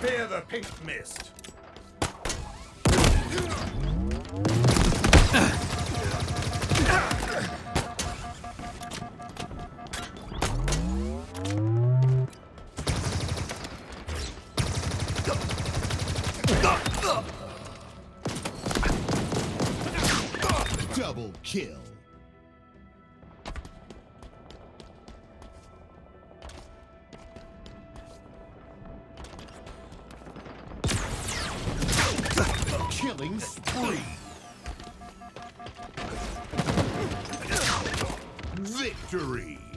Fear the pink mist. Double kill. Killing spree. Victory.